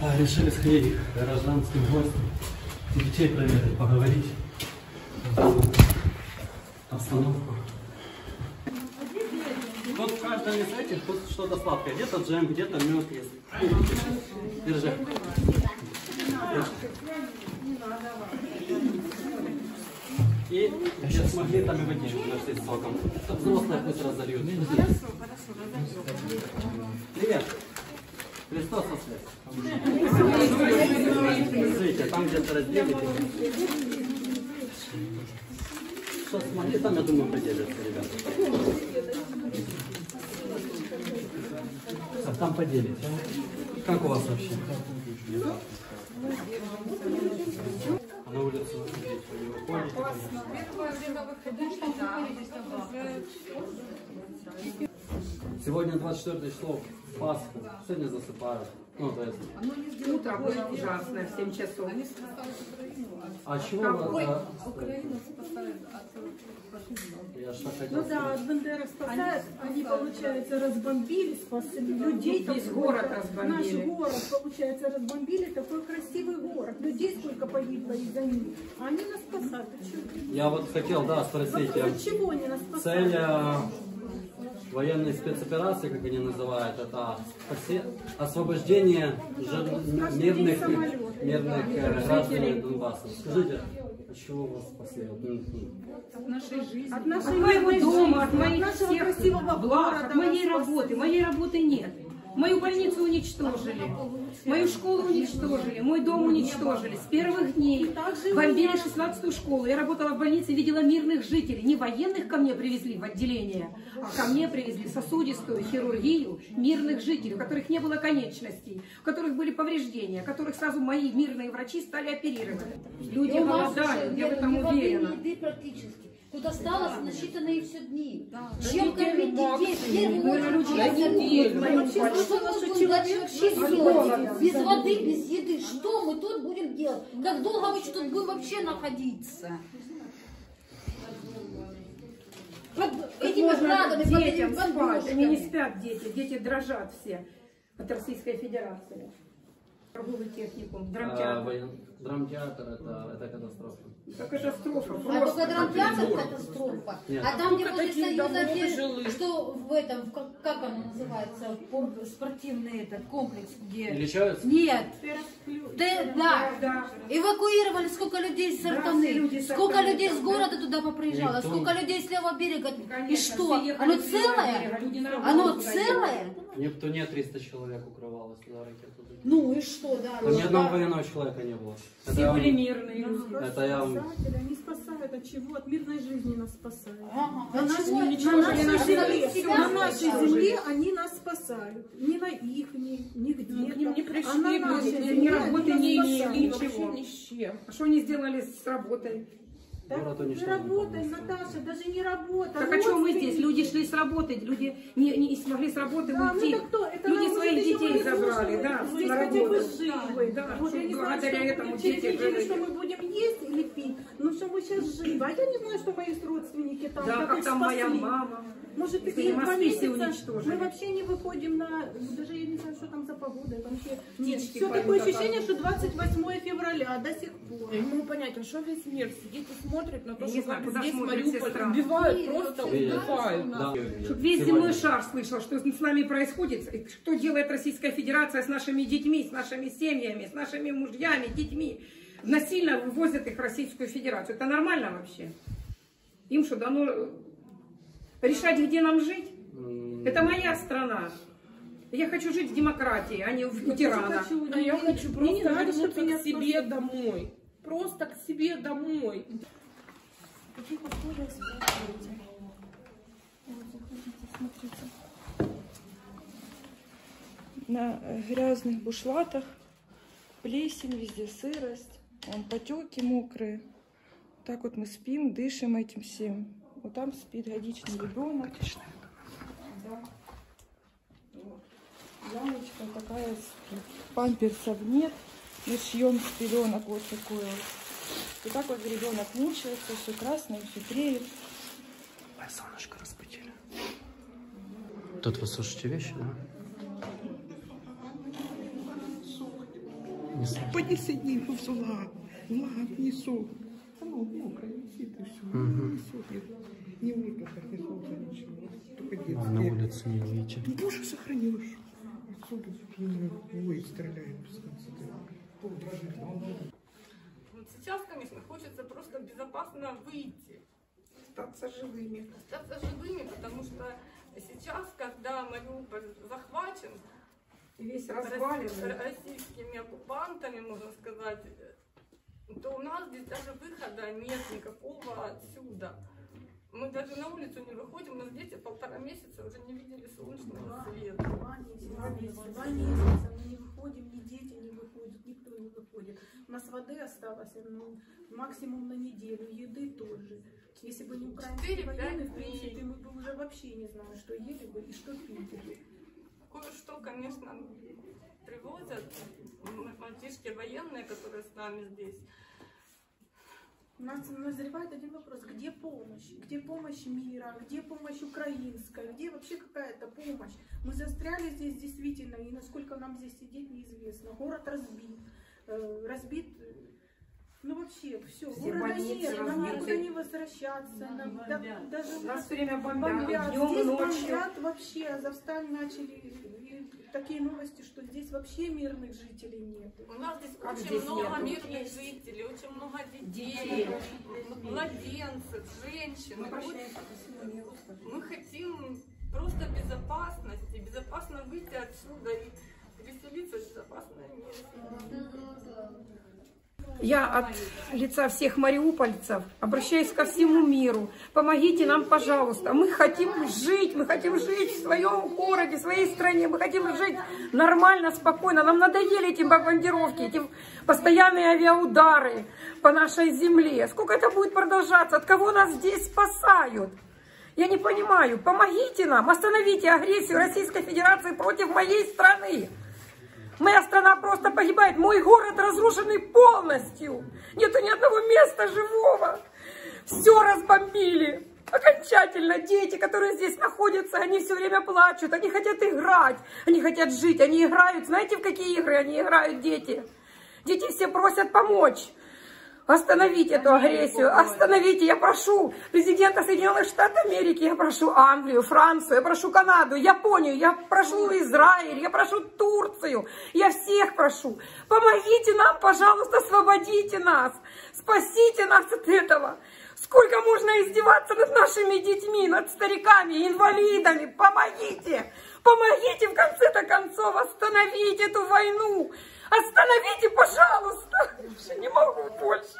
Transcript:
А, решили сходить к гражданским гостям, детей проверить, поговорить. Обстановку. Вот в каждом из этих тут что-то сладкое. Где-то джем, где-то мед есть. Держи. И сейчас смогли там и водичку нашли с соком. Взрослые пусть разольют. Хорошо, хорошо, разойдем. Привет. Христос воскрес. Смотрите, там где-то разделите. Что смогли, там, я думаю, поделятся, ребята. А там поделите. Как у вас вообще? А на улицу вы? Сегодня 24 число, Пасха. Сегодня засыпают. Ну, то есть. Утро было ужасное в 7 часов. А чего вы... а, Я что хотел Ну да, от Бандеры спасают, они, получается, разбомбили, спасли людей. Весь город Наш разбомбили. город, получается, разбомбили, такой красивый город. Людей сколько погибло из-за них. А они нас спасают. Я вот хотел, да, спросить. Вопрос, э, чего они нас Цель спасают? э, военной спецоперации, как они называют, это освобождение мирных, мирных э, граждан Донбасса. Скажите, от чего вас спасли? Вот, м, м. От нашей От жизни, моего дома, от моих нашего всех красивого благ, города от моей работы. Моей работы нет. Мою больницу уничтожили, мою школу уничтожили, мой дом уничтожили. С первых дней бомбили 16-ю школу. Я работала в больнице, видела мирных жителей. Не военных ко мне привезли в отделение, а ко мне привезли сосудистую хирургию мирных жителей, у которых не было конечностей, у которых были повреждения, которых сразу мои мирные врачи стали оперировать. Люди голодают, я в этом уверена. Тут осталось на считанные все дни. Чем кормить детей? На чем кормить? Вообще делать? Без воды, без еды. Что мы тут будем делать? Как долго мы тут будем вообще находиться? Под этими градами, детям спать. Они не спят дети, дети дрожат все от Российской Федерации. Торговый техникум, А, драмтеатр. воен- Драмтеатр это, это катастрофа. Это катастрофа, А только драмтеатр катастрофа. Нет. А там, где возле Союза, где- что в этом, в как, как оно называется, спортивный этот комплекс, где... Лечаются? Нет. Да, да. Да. Эвакуировали сколько людей с Да, Артаны, все люди с сколько людей с города туда поприезжало, Никто. сколько людей с левого берега. И Конечно, что? все ехали Оно целое? Оно работу целое? В Нептуне 300 человек укрывалось, туда ракету закинули. Ну и что, да? Там ни одного военного человека не было. Это Все вам- были мирные. Это я вам- они спасают от чего? От мирной жизни нас спасают. Ага. На А нашей, чего? на уничтожили нашей земле, на нашей земле они нас спасают. Не на их, ни, нигде. Мы к ним не а на пришли, нашей люди, земле ни они работы нас не имели, ничего. ни с чем. А что они сделали с работой? Так не полностью. Наташа, даже не работай. Так а что мы здесь? Люди шли с работы, люди не, не смогли с работы Да, уйти. ну кто? Это люди своих детей забрали, да, Здесь на хотя бы работу. живы. Да, вот что я не знаю, благодаря что этому через дети неделю, жили. что мы будем есть или пить. Ну что мы сейчас живы. А я не знаю, что мои родственники там. Да, как как их там моя мама. Может, Если и не два все месяца уничтожили. мы вообще не выходим на... Даже я не знаю, что там за погода. Вообще... Нет, Птички все такое ощущение, там- что 28 февраля до сих пор. Я не могу понять, а что весь мир сидит и смотрит на то, что как здесь смотрит Мариуполь сестра. убивают, просто убивают. Да. Чтобы весь земной шар слышал, что с нами происходит, и что делает Российская Федерация с нашими детьми, с нашими семьями, с нашими мужьями, детьми. Насильно вывозят их в Российскую Федерацию. Это нормально вообще? Им что, дано э, решать, где нам жить? Это моя страна. Я хочу жить в демократии, а не в тирана. хочу, А я хочу просто вернуться к себе домой. Просто к себе домой. В каких условиях себя живете? Вот, заходите, смотрите. на э, грязных бушлатах, плесень, везде сырость, вон потеки мокрые. Так вот мы спим, дышим этим всем. Вот там спит годичный ребенок. Да. Вот. Яночка такая спит. Памперсов нет. Мы шьем с пеленок вот такое вот. И так вот ребенок мучается, все красное, все треет. Ой, солнышко разбудили. Тут вы сушите вещи, да? Понеси їх в зла. Влад несу. Оно мокрое висит и все. Их. Не в выплатах, не солнце, ничего. Только детские. улице не выйти. Ну, Боже, сохранил уж. Отсюда ой, стреляют без конца. Вот сейчас, конечно, хочется просто безопасно выйти. Остаться живыми. Остаться живыми, потому что сейчас, когда Мариуполь захвачен, Весь Росси- российскими оккупантами, можно сказать, то у нас здесь даже выхода нет никакого отсюда. Мы даже на улицу не выходим, у нас дети полтора месяца уже не видели солнечного света. Два месяца, два месяца мы не выходим, ни дети не выходят, никто не выходит. У нас воды осталось ну, максимум на неделю, еды тоже. Если бы не украинские военные, в принципе, мы бы уже вообще не знали, что ели бы и что пили. Кое-что, конечно, привозят мальчишки военные, которые с нами здесь. У нас назревает один вопрос, где помощь? Где помощь мира? Где помощь украинская? Где вообще какая-то помощь? Мы застряли здесь действительно, и насколько нам здесь сидеть, неизвестно. Город разбит. Э, разбит, э, ну вообще, все, Все города больницы нет, нам никуда не возвращаться, нам да- даже Нас все время бомбят, бомбят, днем, здесь ночью. бомбят вообще, Азовсталь начали, и такие новости, что здесь вообще мирных жителей нет. У нас здесь Как очень здесь много нету? мирных жителей, очень много детей, Детей. младенцев, женщин. И вот Мы хотим просто безопасности, безопасно выйти отсюда и переселиться в безопасное. Я от лица всех мариупольцев обращаюсь ко всему миру. Помогите нам, пожалуйста. Мы хотим жить, мы хотим жить в своем городе, в своей стране. Мы хотим жить нормально, спокойно. Нам надоели эти бомбардировки, эти постоянные авиаудары по нашей земле. Сколько это будет продолжаться? От кого нас здесь спасают? Я не понимаю. Помогите нам, остановите агрессию Российской Федерации против моей страны. Моя страна просто погибает. Мой город разрушенный полностью. Нету ни одного места живого. Все разбомбили. Окончательно дети, которые здесь находятся, они все время плачут, они хотят играть, они хотят жить, они играют. Знаете, в какие игры они играют, дети? Дети все просят помочь. Остановить эту агрессию, остановите, я прошу президента Соединенных Штатов Америки, я прошу Англию, Францию, я прошу Канаду, Японию, я прошу Израиль, я прошу Турцию, я всех прошу, помогите нам, пожалуйста, освободите нас, спасите нас от этого. Сколько можно издеваться над нашими детьми, над стариками, инвалидами, помогите, помогите в конце-то концов остановить эту войну. Остановите, пожалуйста. Я не могу больше.